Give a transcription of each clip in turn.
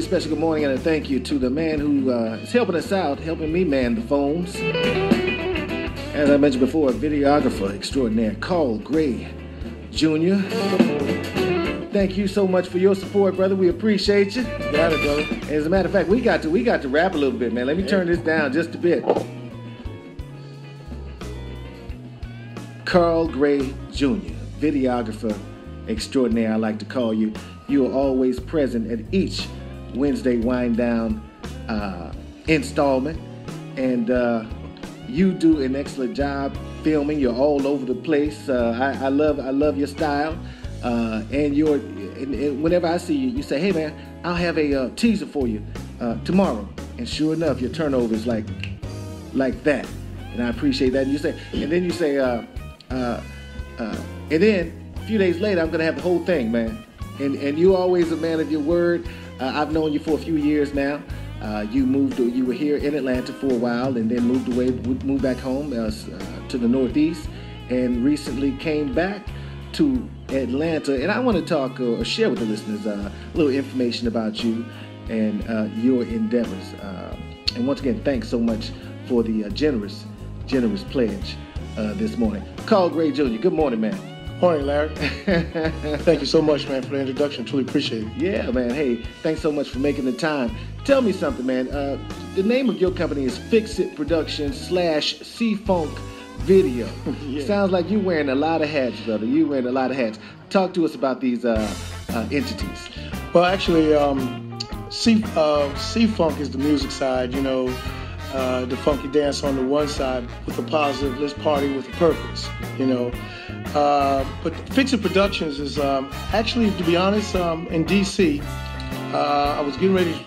very special good morning and a thank you to the man who uh, is helping us out, helping me man the phones. As I mentioned before, a videographer extraordinaire, Carl Gray Jr. Thank you so much for your support, brother. We appreciate you. Got it, brother. As a matter of fact, we got to we got to rap a little bit, man. Let me turn this down just a bit. Carl Gray Jr., videographer extraordinaire, I like to call you. You are always present at each Wednesday wind down uh, installment, and uh, you do an excellent job filming. You're all over the place. Uh, I, I love I love your style, uh, and your and, and whenever I see you, you say, "Hey man, I'll have a uh, teaser for you uh, tomorrow," and sure enough, your turnover is like like that, and I appreciate that. And you say, and then you say, uh, uh, uh, and then a few days later, I'm gonna have the whole thing, man. And and you always a man of your word. Uh, I've known you for a few years now. Uh, you moved, you were here in Atlanta for a while, and then moved away, moved back home uh, uh, to the Northeast, and recently came back to Atlanta. And I want to talk uh, or share with the listeners uh, a little information about you and your endeavors. And once again, thanks so much for the generous, generous pledge this morning. Carl Gray Jr. Good morning, man. Morning, Larry. Thank you so much, man, for the introduction. Truly appreciate it. Yeah, man. Hey, thanks so much for making the time. Tell me something, man. Uh, the name of your company is Fix It Productions slash C Funk Video. Yeah. Sounds like you're wearing a lot of hats, brother. You're wearing a lot of hats. Talk to us about these uh, uh, entities. Well, actually, um, C uh, C Funk is the music side. You know, uh, the funky dance on the one side with a positive. Let's party with a purpose. You know, uh, but It Productions is um, actually, to be honest, um, in DC. Uh, I was getting ready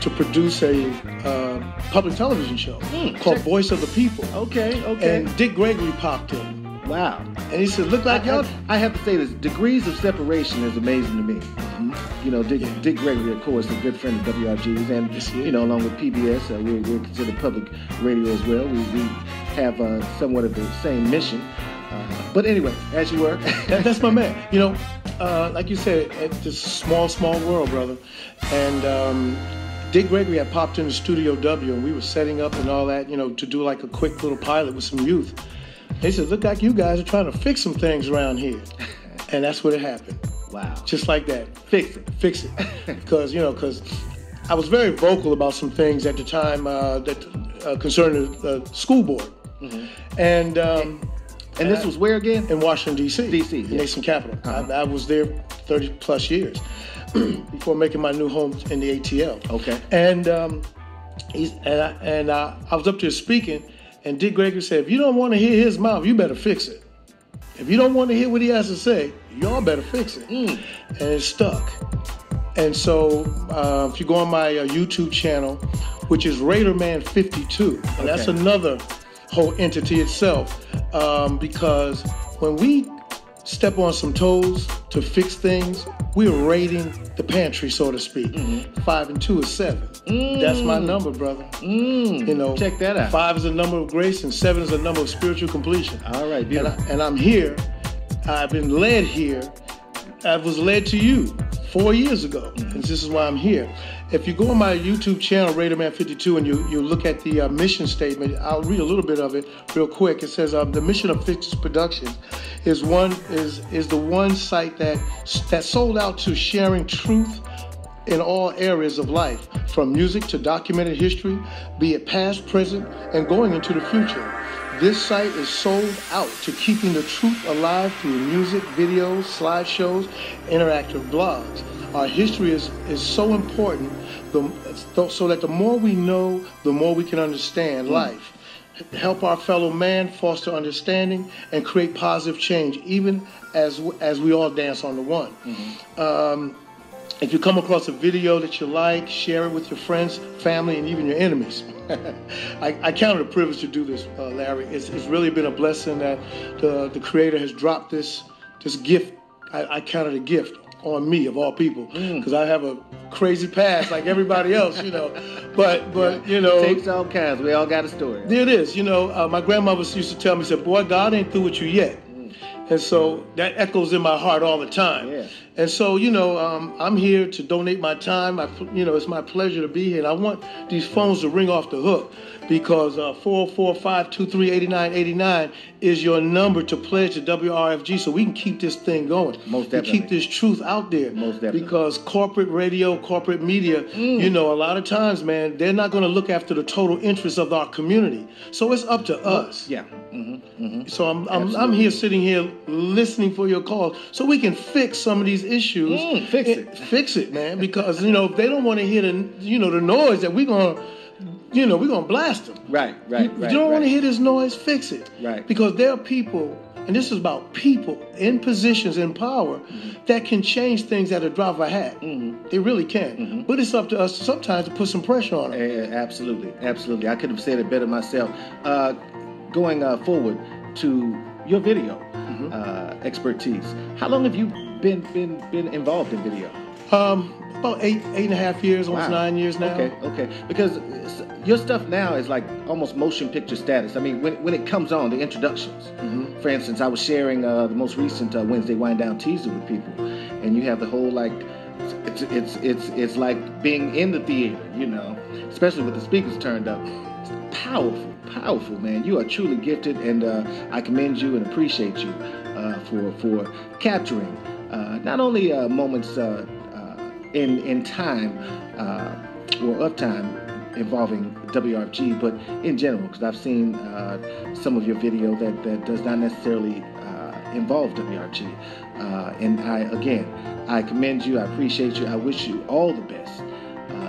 to produce a uh, public television show called check- Voice of the People. Okay, okay. And Dick Gregory popped in, wow. and he said, "Look like y'all." I, have to say this: degrees of separation is amazing to me. You know, Dick, Dick Gregory, of course, a good friend of WRG's, and Yes, you know, along with PBS, uh, we're, we're considered public radio as well. We, we have uh, somewhat of the same mission. Uh, but anyway, as you were, That, that's my man. You know, uh, like you said, it's this small, small world, brother. And um, Dick Gregory had popped into Studio W, and we were setting up and all that, you know, to do like a quick little pilot with some youth. They said, "Look like you guys are trying to fix some things around here," and that's what it happened. wow, Just like that, fix it. fix it, because you know, because I was very vocal about some things at the time uh, that uh, concerned the, the school board, and. Um, And this was where again? in Washington D.C. D.C., the yeah. nation capital. Uh-huh. I, I was there 30 plus years before making my new home in the ATL. Okay. And um, he's and I, and I, I was up there speaking, and Dick Gregory said, "If you don't want to hear his mouth, you better fix it. If you don't want to hear what he has to say, y'all better fix it." Mm. And it stuck. And so, uh, if you go on my uh, YouTube channel, which is Raiderman 52, and that's another whole entity itself, um, because when we step on some toes to fix things, we're raiding the pantry, so to speak. Five and two is seven. That's my number, brother. Mm, You know, check that out. Five is a number of grace, and seven is a number of spiritual completion. All right, And. I, and I'm here. I've been led here. I was led to you four years ago, and this is why I'm here. If you go on my YouTube channel, RaiderMan52, and you, you look at the uh, mission statement, I'll read a little bit of it real quick. It says um, the mission of Fix It Productions is one is is the one site that that sold out to sharing truth in all areas of life, from music to documented history, be it past, present, and going into the future. This site is sold out to keeping the truth alive through music, videos, slideshows, interactive blogs. Our history is, is so important the, so that the more we know, the more we can understand life. Help our fellow man foster understanding and create positive change, even as as we all dance on the one. Um, if you come across a video that you like, share it with your friends, family, and even your enemies. I, I count it a privilege to do this, uh, Larry. It's, it's really been a blessing that the, the Creator has dropped this this gift. I, I count it a gift on me of all people because I have a crazy past like everybody else, you know. But but you know, it Takes all kinds. We all got a story. there it is. You know, uh, my grandmother used to tell me, said, "Boy, God ain't through with you yet." And so that echoes in my heart all the time. Yeah. And so, you know, um, I'm here to donate my time. I, you know, it's my pleasure to be here. And I want these phones to ring off the hook because uh, 445-2389-89 is your number to pledge to WRFG so we can keep this thing going. Most We definitely. keep this truth out there. Most definitely. Because corporate radio, corporate media, Mm. you know, a lot of times, man, they're not going to look after the total interests of our community. So it's up to us. Yeah. hmm hmm So I'm, I'm, I'm here sitting here listening for your call so we can fix some of these issues. Mm, fix it. Fix it, man. Because you know if they don't want to hear the you know the noise that we're gonna you know we're gonna blast them. Right. Right. you, right. you don't right. want to hear this noise. Fix it. Right. Because there are people, and this is about people in positions in power Mm-hmm. that can change things at a drop of a hat. Mhm. They really can. Mm-hmm. But it's up to us sometimes to put some pressure on them. Eh, absolutely, absolutely. I could have said it better myself. Uh, going uh, forward to your video Mm-hmm. uh, expertise, how long have you been been been involved in video? Um, about eight eight and a half years, almost Wow. nine years now. Okay, okay. Because your stuff now is like almost motion picture status. I mean, when, when it comes on, the introductions. Mm-hmm. For instance, I was sharing uh, the most recent uh, Wednesday Wind Down teaser with people, and you have the whole like, it's it's it's it's like being in the theater, you know, especially with the speakers turned up. Powerful, powerful, man. You are truly gifted, and uh, I commend you and appreciate you uh, for for capturing uh, not only uh, moments uh, in in time or of time involving WRFG, but in general, because I've seen some of your video that, that does not necessarily involve WRG. Uh, and I, again, I commend you, I appreciate you, I wish you all the best.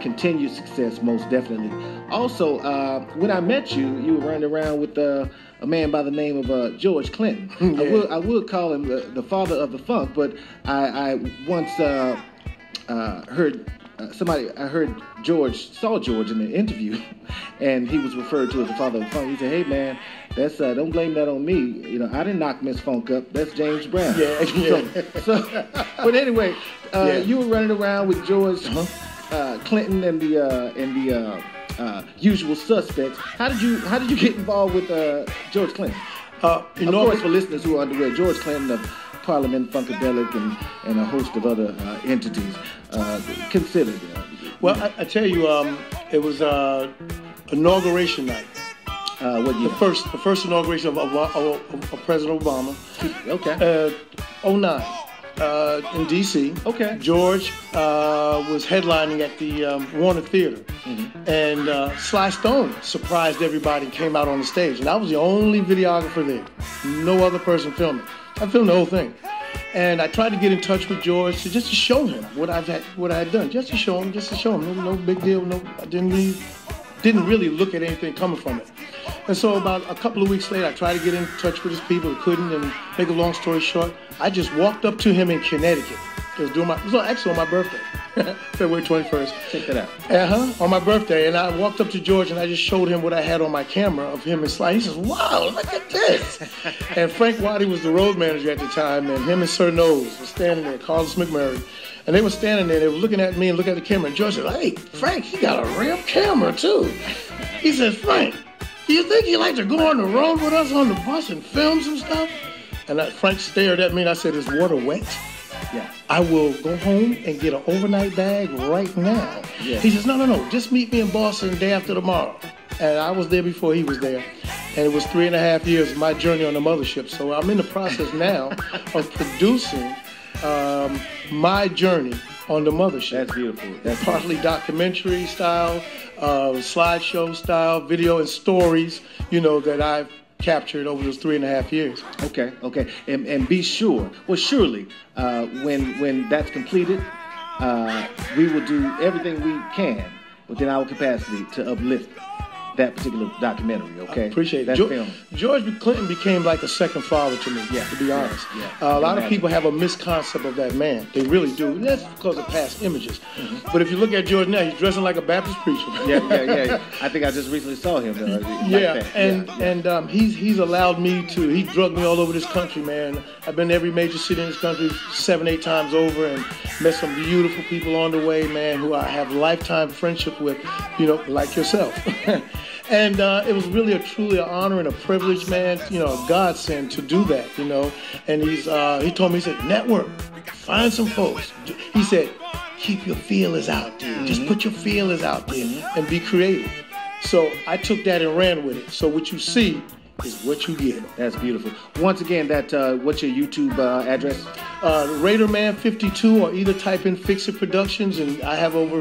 Continued success, most definitely. Also, uh, when I met you, you were running around with uh, a man by the name of uh, George Clinton. I, Yeah. would, I would call him the, the father of the funk, but I, I once uh, uh, heard uh, somebody. I heard George saw George in an interview, and he was referred to as the father of the funk. He said, "Hey man, that's uh, don't blame that on me. You know, I didn't knock Miss Funk up. That's James Brown." Yeah, yeah. So, so but anyway, uh, Yeah. you were running around with George Uh-huh. Uh, Clinton and the uh, and the uh, uh, usual suspects. How did you How did you get involved with uh, George Clinton? Uh, you of know, course, for listeners who are unaware, George Clinton of Parliament, Funkadelic, and, and a host of other uh, entities uh, considered. Uh, well, I, I tell you, um, it was uh, inauguration night. uh, what year? The first, the first inauguration of, of, of, of President Obama, Okay. uh, 09, uh, in D.C. Okay. George uh, was headlining at the um, Warner Theater, and uh, Sly Stone surprised everybody and came out on the stage, and I was the only videographer there. No other person filming. I filmed the whole thing, and I tried to get in touch with George to just to show him what I've had, what I had done, just to show him, just to show him. No, no big deal. No, I didn't really, didn't really look at anything coming from it. And so about a couple of weeks later, I tried to get in touch with his people, couldn't. And make a long story short, I just walked up to him in Connecticut. It was doing my, it was actually on my birthday, February 21st. Check that out. Uh huh. On my birthday, and I walked up to George and I just showed him what I had on my camera of him and Sly. He says, "Wow, look at this!" and Frank Waddy was the road manager at the time, and him and Sir Nose were standing there, Carlos McMurray, and they were standing there. They were looking at me and looking at the camera. And George said, "Hey, Frank, he got a real camera too." He said, "Frank, do you think he'd like to go on the road with us on the bus and film some stuff?" And I, Frank stared at me and I said, "Is water wet?" Yeah. I will go home and get an overnight bag right now. Yeah. He says, no, no, no, just meet me in Boston the day after tomorrow. And I was there before he was there. And it was three and a half years of my journey on the mothership. So I'm in the process now of producing um, my journey on the mothership. That's beautiful. That's partly documentary style, uh, slideshow style, video and stories, you know, that I've captured over those three and a half years. Okay, okay, and, and be sure. Well, surely, uh, when when that's completed, uh, we will do everything we can within our capacity to uplift that particular documentary. Okay, Appreciate that George, film. George Clinton became like a second father to me, Yeah, to be honest. yeah. Uh, a lot of people have a misconcept of that man. They really do. And that's because of past images. Mm-hmm. But if you look at George now, he's dressing like a Baptist preacher. Yeah, yeah, yeah. I think I just recently saw him. Like yeah, that. and yeah, yeah. and um, he's he's allowed me to. He drugged me all over this country, man. I've been to every major city in this country seven, eight times over, and met some beautiful people on the way, man, who I have lifetime friendship with. You know, like yourself. And uh, it was really a truly an honor and a privilege, man. You know, a godsend to do that. You know, and he's uh, he told me he said network, find some folks. He said keep your feelers out there. Mm-hmm. Just put your feelers out there mm-hmm. and be creative. So I took that and ran with it. So what you see is what you get. That's beautiful. Once again, that uh, what's your YouTube uh, address? Uh, Raiderman52, or either type in Fix It Productions, and I have over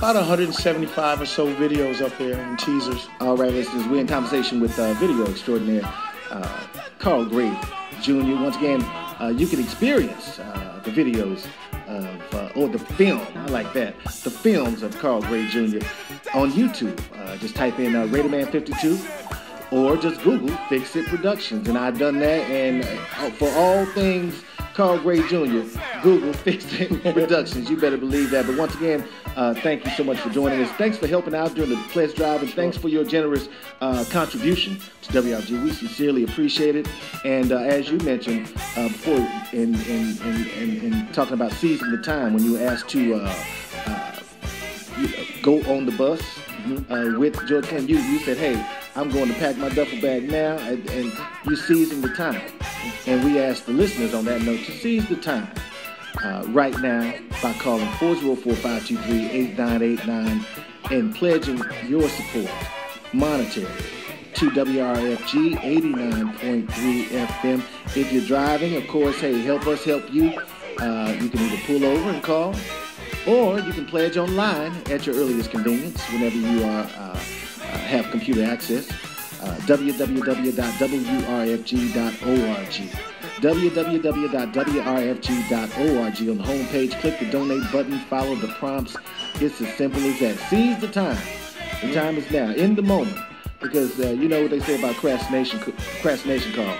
about 175 or so videos up there and teasers. All right, listeners, we're in conversation with uh, video extraordinaire uh, Carl Gray Jr. Once again, uh, you can experience uh, the videos of, uh, or the film, I like that, the films of Carl Gray Jr. on YouTube. Uh, just type in uh, Raiderman52 or just Google Fix It Productions. And I've done that. And for all things Carl Gray Jr., Google Fix It Productions. You better believe that. But once again, uh, thank you so much for joining us. Thanks for helping out during the pledge drive, and thanks for your generous uh, contribution to WRG. We sincerely appreciate it. And uh, as you mentioned uh, before, in, in, in, in, talking about seizing the time, when you were asked to uh, uh, go on the bus mm-hmm. with George Clinton, you, you said, hey, I'm going to pack my duffel bag now, and, and you seizing the time. And we ask the listeners on that note to seize the time uh, right now by calling 404-523-8989 and pledging your support monetary to WRFG 89.3 FM. If you're driving, of course, hey, help us help you. Uh, you can either pull over and call, or you can pledge online at your earliest convenience whenever you are uh, have computer access. Www.wrfg.org. www.wrfg.org. On the homepage, click the donate button, follow the prompts. It's as simple as that. Seize the time. The time is now, in the moment. Because uh, you know what they say about procrastination, procrastination call.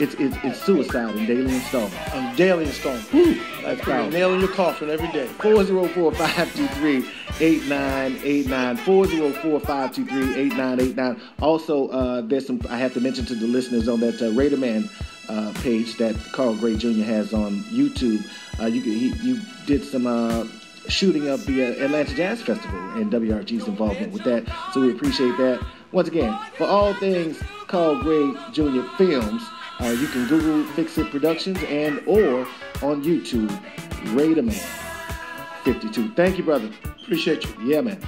It's, it's, it's suicide in daily installment. On daily installment. Whew, that's powerful. Nail in your coffin every day. 404-523-8989. 404-523-8989. Also, uh, there's some I have to mention to the listeners on that uh, Raiderman uh, page that Carl Gray Jr. has on YouTube. Uh, you he, you did some uh, shooting of the uh, Atlanta Jazz Festival and WRG's involvement with that. So we appreciate that. Once again, for all things Carl Gray Jr. Films, uh, you can Google Fix It Productions and or on YouTube, Raiderman 52. Thank you, brother. Appreciate you. Yeah, man.